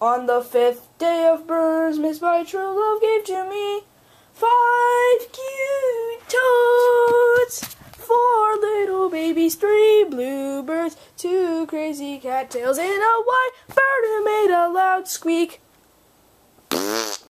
On the fifth day of Birdsmas my true love gave to me five cute toads, four little babies, three bluebirds, two crazy cattails, and a white bird who made a loud squeak.